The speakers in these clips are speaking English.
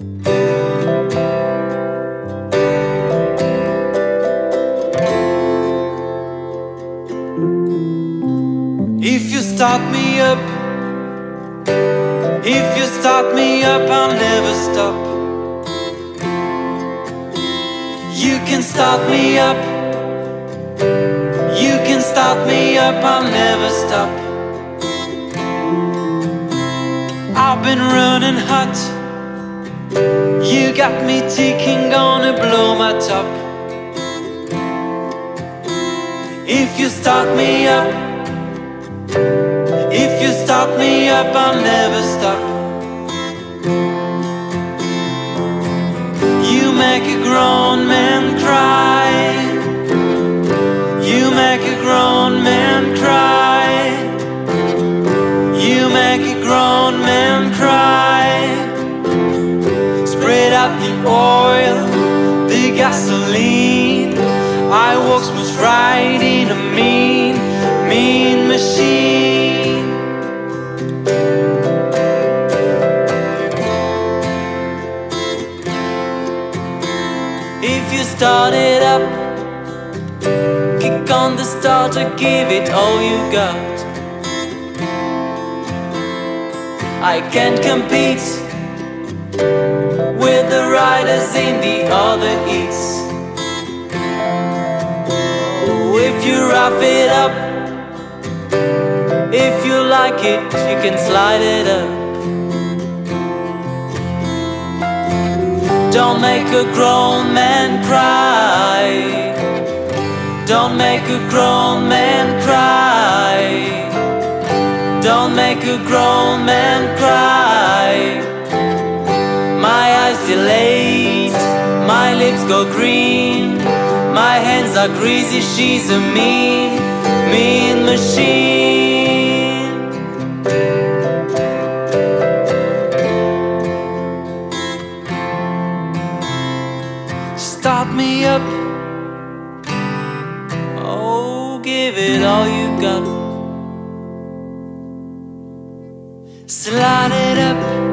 If you start me up, if you start me up, I'll never stop. You can start me up, you can start me up, I'll never stop. I've been running hot you got me ticking, gonna blow my top. If you start me up, if you start me up, I'll never stop. You make a grown man cry. Oil, the gasoline. I walk right in a mean, mean machine. If you start it up, kick on the starter, give it all you got. I can't compete with the riders in the other east. Oh, if you rough it up, if you like it, you can slide it up. Don't make a grown man cry. Don't make a grown man cry. Don't make a grown man cry. Eyes my lips go green, my hands are greasy. She's a mean, mean machine. Start me up. Oh, give it all you got. Slide it up,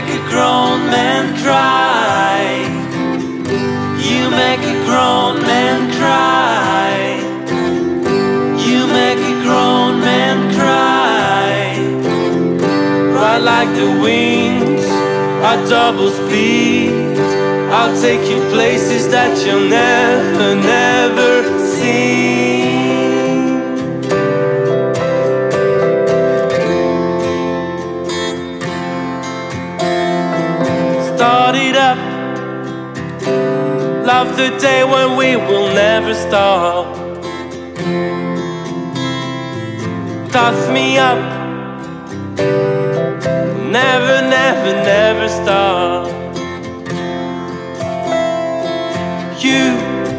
make a grown man cry. You make a grown man cry. You make a grown man cry. Ride like the wings at double speed. I'll take you places that you'll never, never see. Start it up. Love the day when we will never stop. Toss me up. Never, never, never stop. You,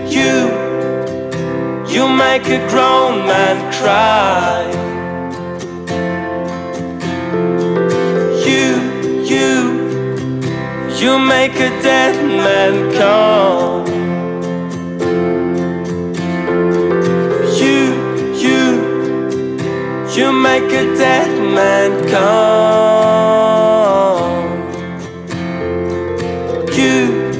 you, you make a grown man cry. You make a dead man come. You, you, you make a dead man come. You,